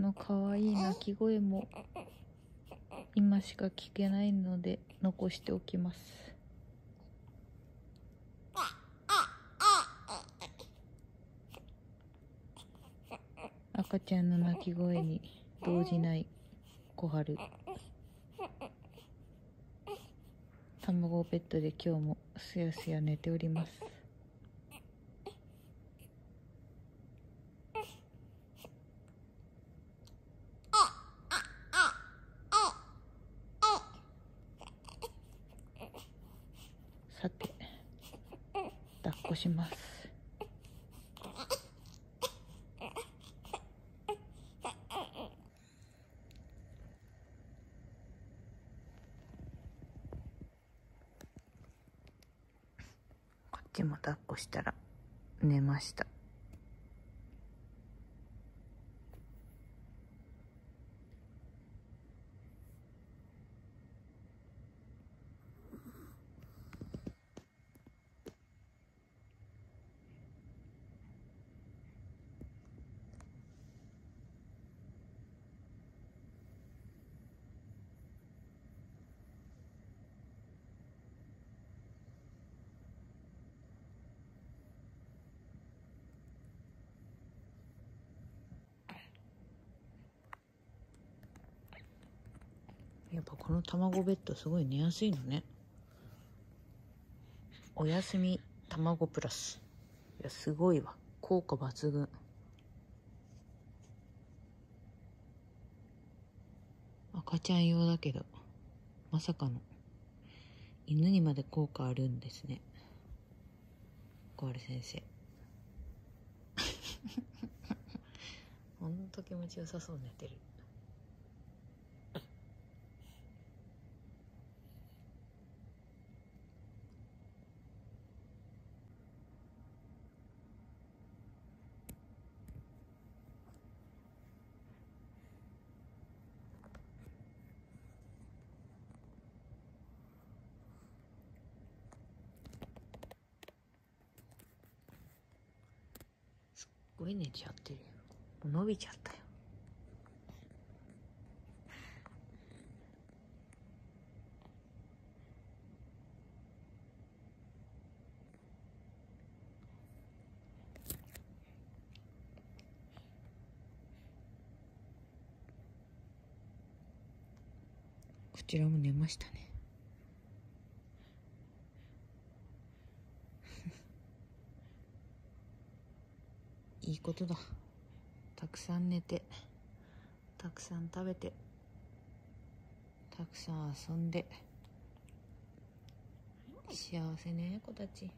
の可愛い鳴き声も今しか聞けないので残しておきます。赤ちゃんの鳴き声に動じない小春。卵ベッドで今日もすやすや寝ておりますさて抱っこします。こっちも抱っこしたら寝ました。やっぱこの卵ベッドすごい寝やすいのね。おやすみ卵プラス。いやすごいわ。効果抜群。赤ちゃん用だけどまさかの。犬にまで効果あるんですね。小春先生。ほんと気持ちよさそうに寝てる。ごい寝ちゃってる。よもう伸びちゃったよ。こちらも寝ましたね。いいことだ。たくさん寝てたくさん食べてたくさん遊んで。幸せね子たち。